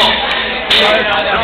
Oh.